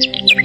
Thank you.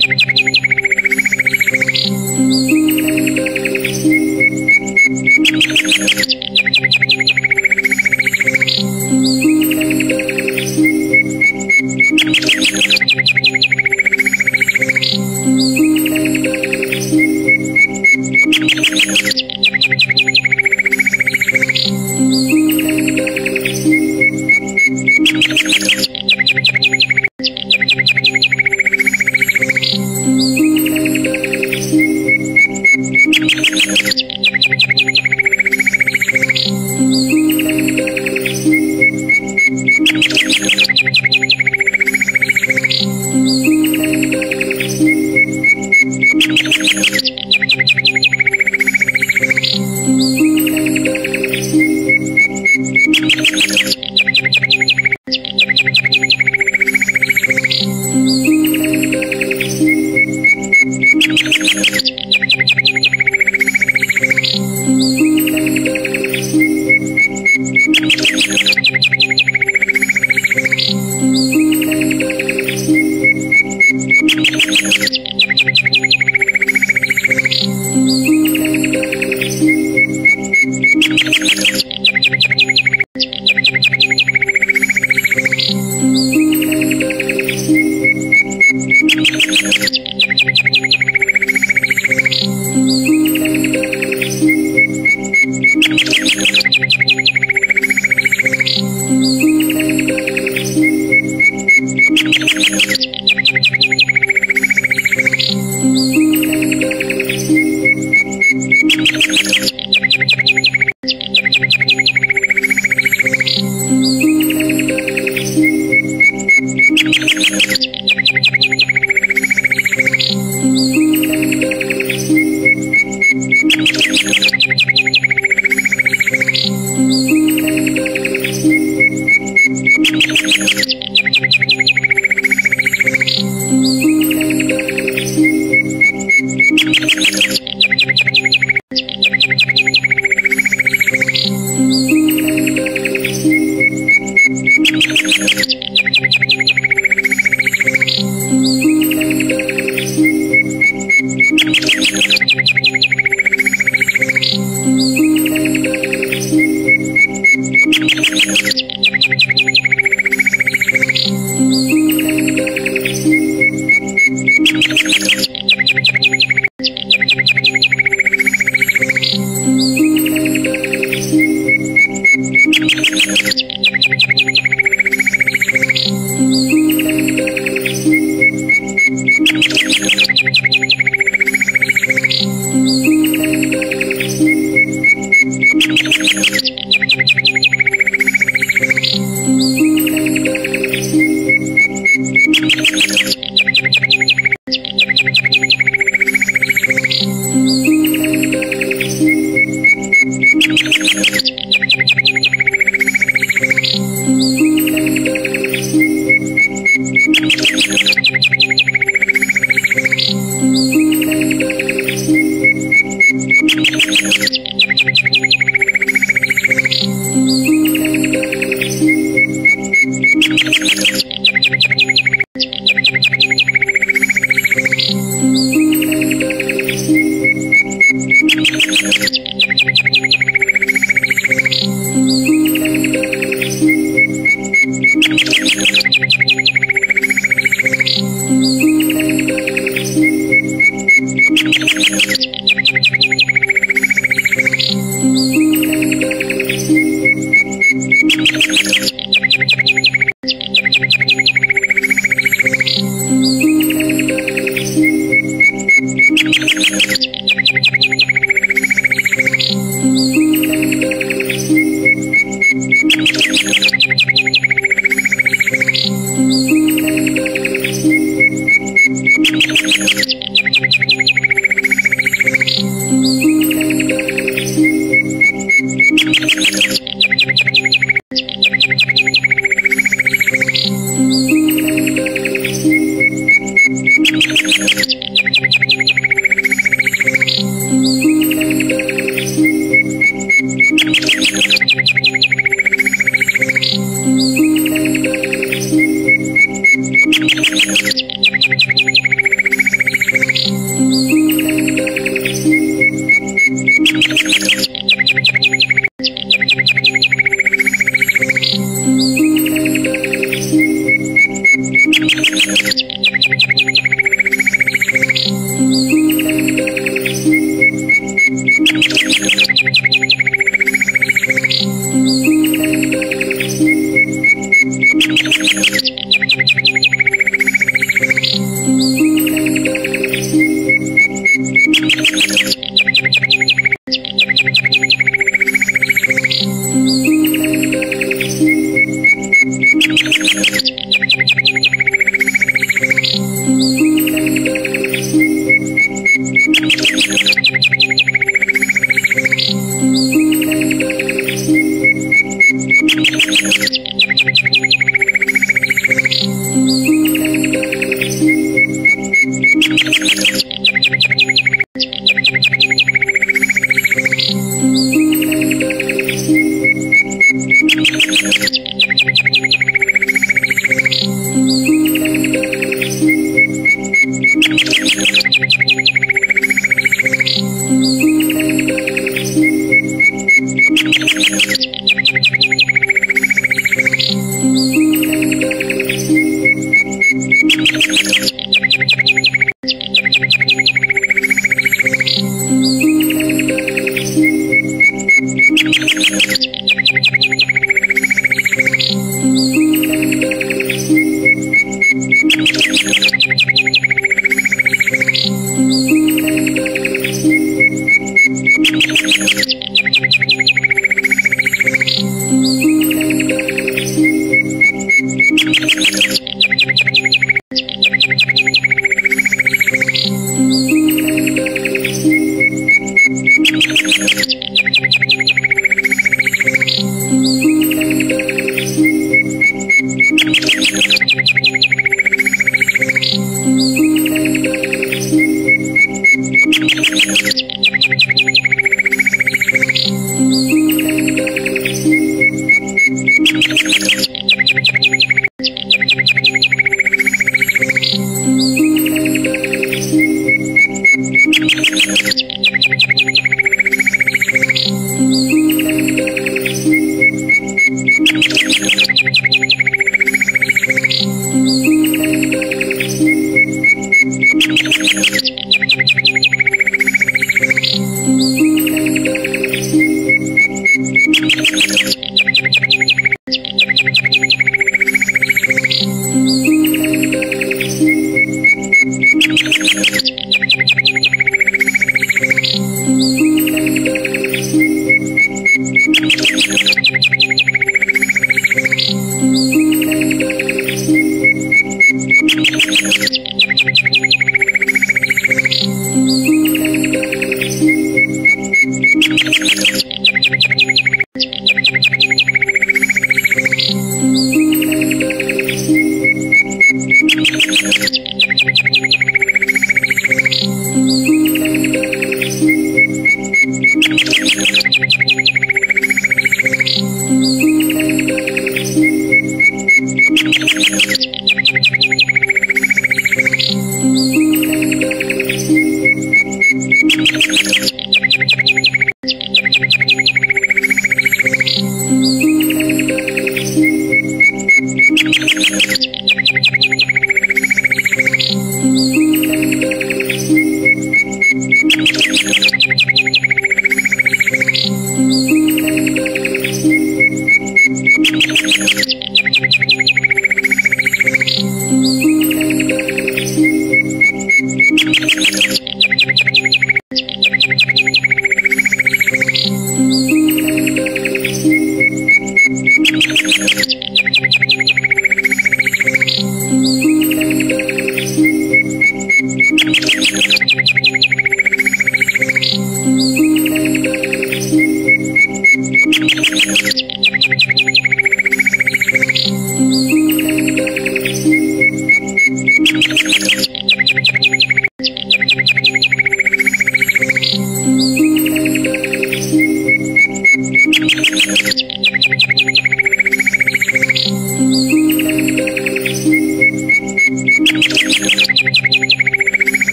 Thank you.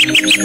Thank you.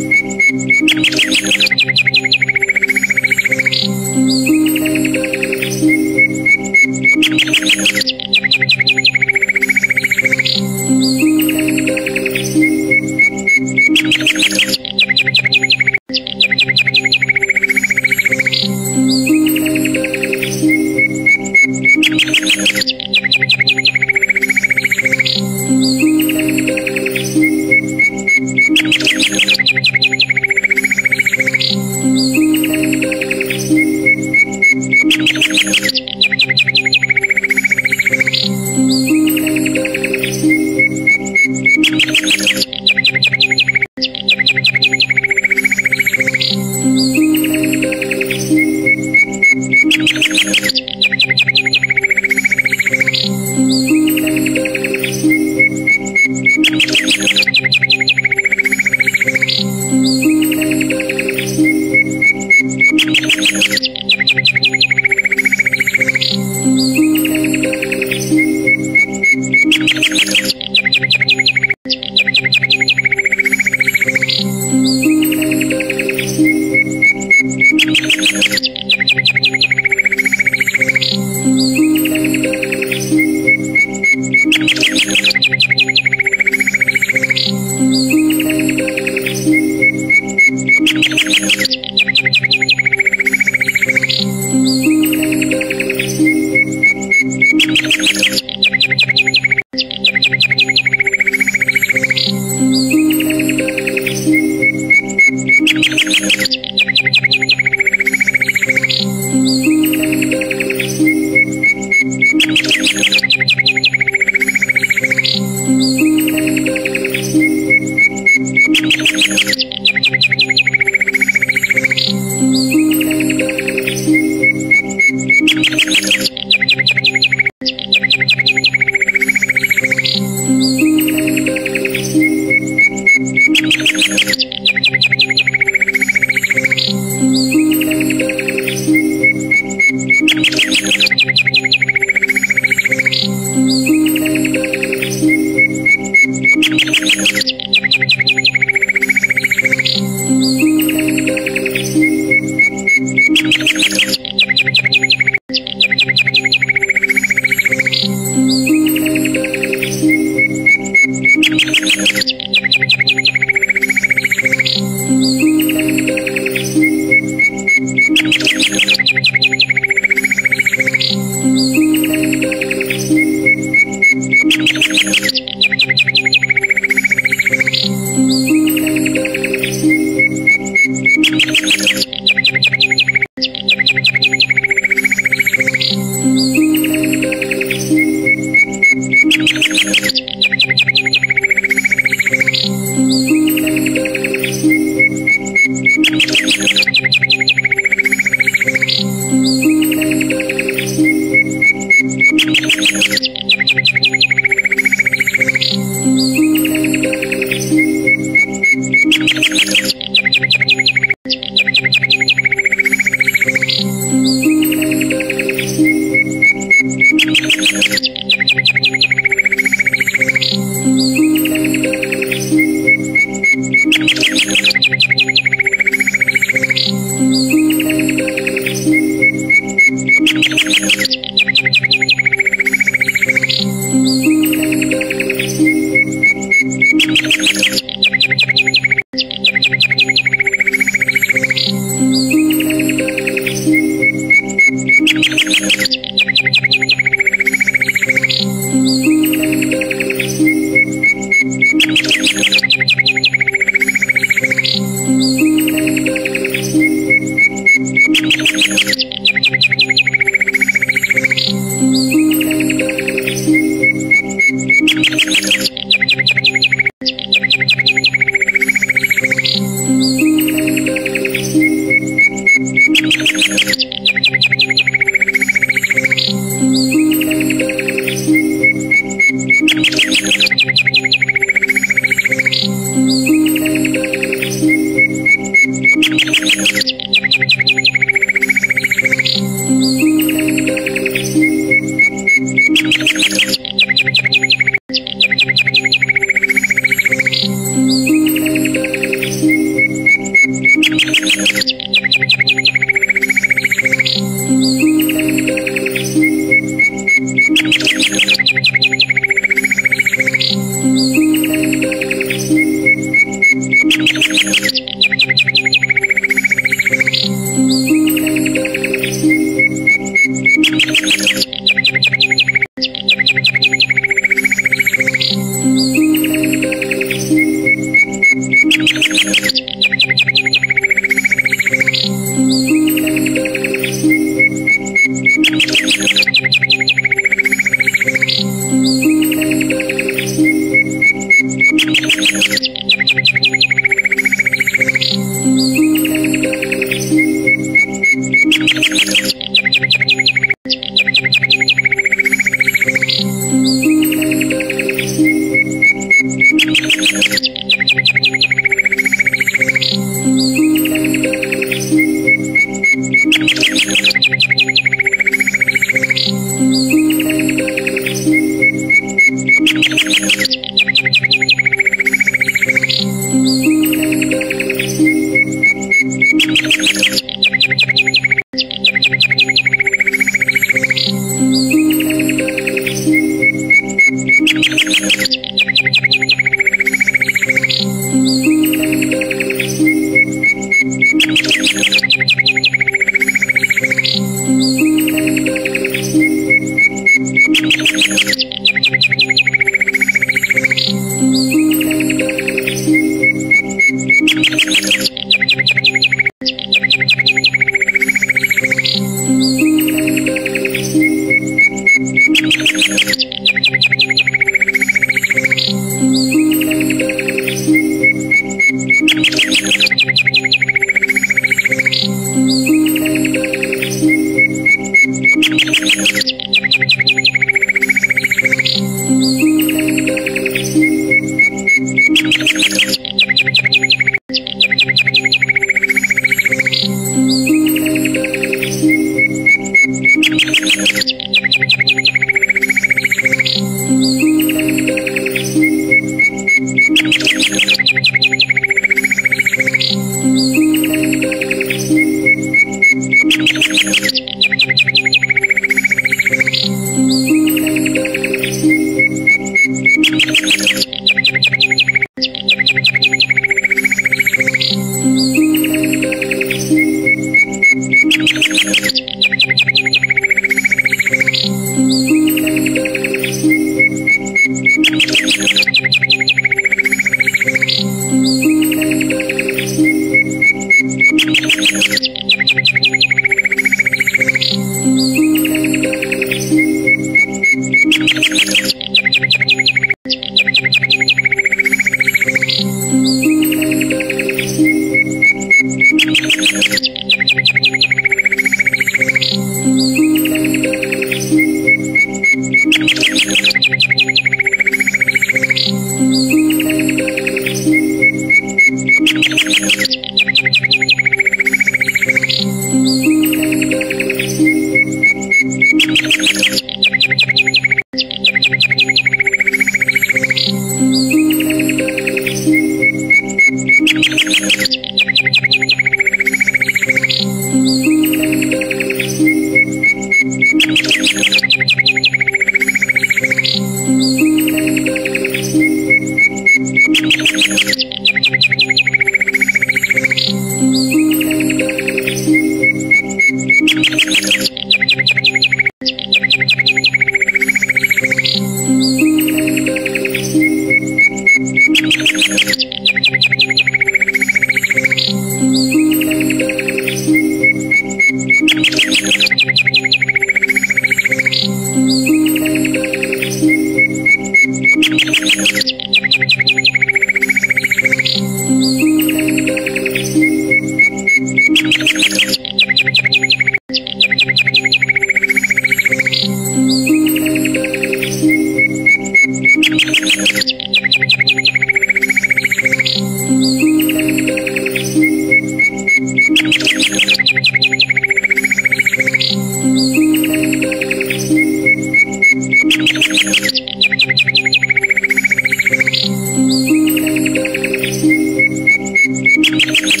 Thank you.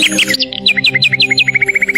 Thank you.